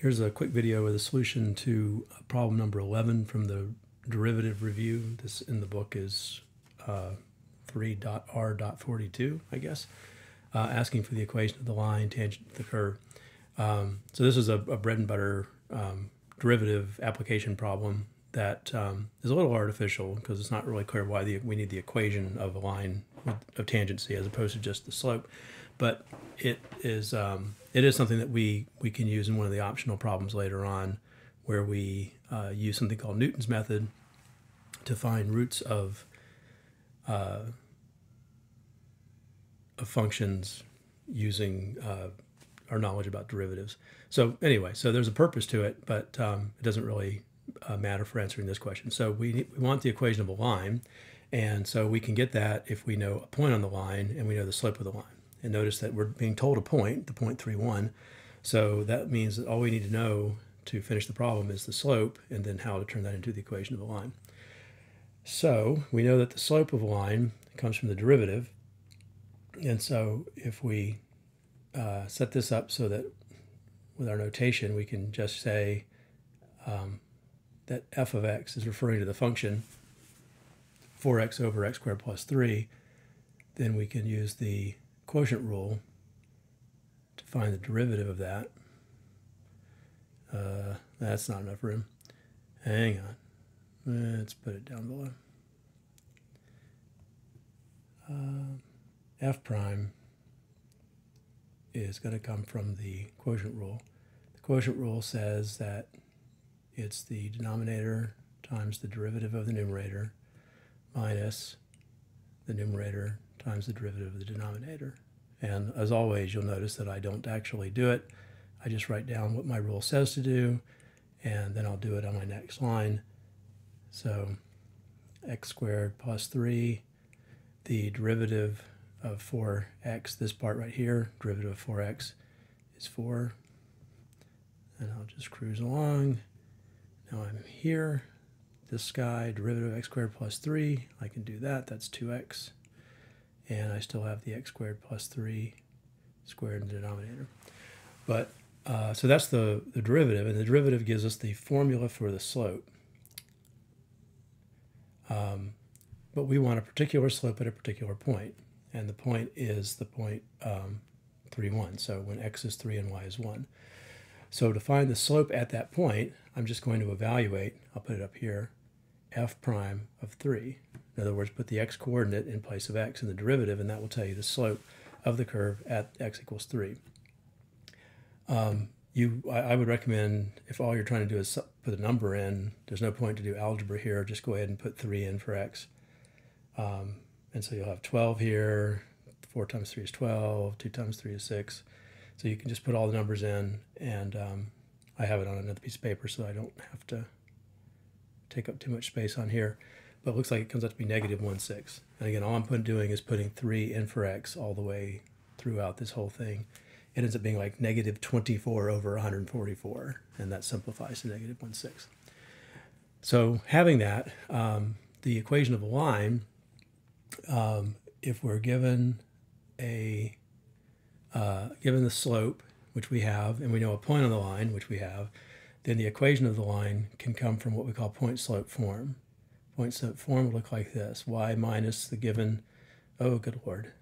Here's a quick video of the solution to problem number 11 from the derivative review. This in the book is uh, 3.r.42, I guess, uh, asking for the equation of the line tangent to the curve. Um, so this is a, a bread and butter um, derivative application problem that um, is a little artificial because it's not really clear why the, we need the equation of a line of tangency as opposed to just the slope. But it is um, it is something that we we can use in one of the optional problems later on, where we uh, use something called Newton's method to find roots of uh, of functions using uh, our knowledge about derivatives. So anyway, so there's a purpose to it, but um, it doesn't really uh, matter for answering this question. So we, we want the equation of a line, and so we can get that if we know a point on the line and we know the slope of the line. And notice that we're being told a point, the point 3, So that means that all we need to know to finish the problem is the slope and then how to turn that into the equation of a line. So we know that the slope of a line comes from the derivative. And so if we uh, set this up so that with our notation we can just say um, that f of x is referring to the function 4x over x squared plus 3, then we can use the quotient rule to find the derivative of that. Uh, that's not enough room. Hang on. Let's put it down below. Uh, f prime is going to come from the quotient rule. The quotient rule says that it's the denominator times the derivative of the numerator minus the numerator times the derivative of the denominator. And as always, you'll notice that I don't actually do it. I just write down what my rule says to do, and then I'll do it on my next line. So x squared plus 3, the derivative of 4x, this part right here, derivative of 4x is 4. And I'll just cruise along. Now I'm here. This guy, derivative of x squared plus 3, I can do that. That's 2x and I still have the x squared plus 3 squared in the denominator. But uh, so that's the, the derivative, and the derivative gives us the formula for the slope. Um, but we want a particular slope at a particular point, and the point is the point um, 3, 1, so when x is 3 and y is 1. So to find the slope at that point, I'm just going to evaluate, I'll put it up here, f prime of 3. In other words, put the x coordinate in place of x in the derivative, and that will tell you the slope of the curve at x equals 3. Um, you, I, I, would recommend if all you're trying to do is put a number in, there's no point to do algebra here, just go ahead and put 3 in for x. Um, and so you'll have 12 here, 4 times 3 is 12, 2 times 3 is 6. So you can just put all the numbers in, and um, I have it on another piece of paper so I don't have to take up too much space on here. But it looks like it comes out to be negative 1 6. And again, all I'm doing is putting 3 in for x all the way throughout this whole thing. It ends up being like negative 24 over 144, and that simplifies to negative 1 6. So having that, um, the equation of a line, um, if we're given a uh, given the slope, which we have, and we know a point on the line, which we have, then the equation of the line can come from what we call point slope form. Point slope form will look like this, y minus the given, oh good lord,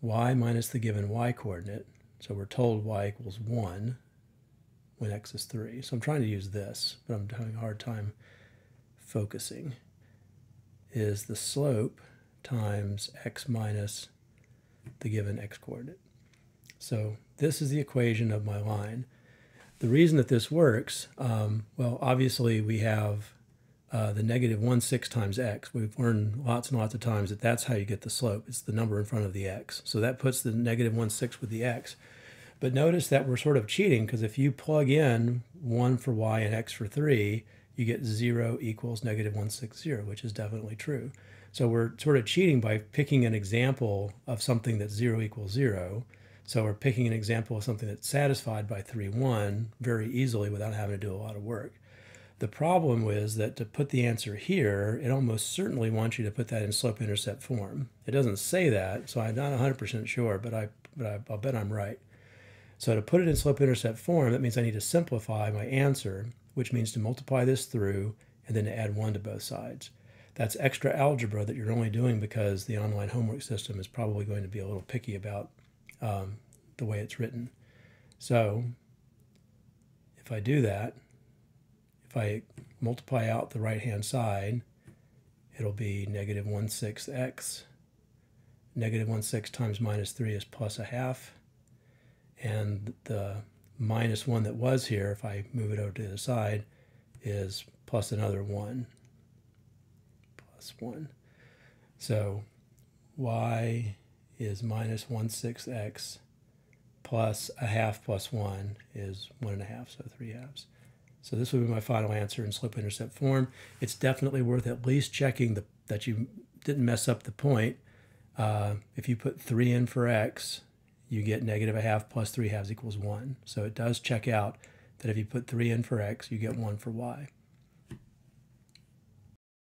y minus the given y coordinate. So we're told y equals 1 when x is 3. So I'm trying to use this, but I'm having a hard time focusing, is the slope times x minus the given x coordinate. So this is the equation of my line. The reason that this works, um, well, obviously we have uh, the negative 1 6 times x. We've learned lots and lots of times that that's how you get the slope. It's the number in front of the x. So that puts the negative 1 6 with the x. But notice that we're sort of cheating because if you plug in 1 for y and x for 3, you get 0 equals negative 160, which is definitely true. So we're sort of cheating by picking an example of something that's 0 equals 0 so we're picking an example of something that's satisfied by 3, 1 very easily without having to do a lot of work. The problem is that to put the answer here, it almost certainly wants you to put that in slope-intercept form. It doesn't say that, so I'm not 100% sure, but, I, but I, I'll bet I'm right. So to put it in slope-intercept form, that means I need to simplify my answer, which means to multiply this through and then to add 1 to both sides. That's extra algebra that you're only doing because the online homework system is probably going to be a little picky about um, the way it's written. So if I do that, if I multiply out the right-hand side, it'll be negative 1 6 x. Negative 1 6 times minus 3 is plus a half. And the minus 1 that was here, if I move it over to the side, is plus another 1. Plus 1. So y is minus 1 6x plus a half plus 1 is 1 and a half, so 3 halves. So this would be my final answer in slope-intercept form. It's definitely worth at least checking the, that you didn't mess up the point. Uh, if you put 3 in for x, you get negative a half plus 3 halves equals 1. So it does check out that if you put 3 in for x, you get 1 for y.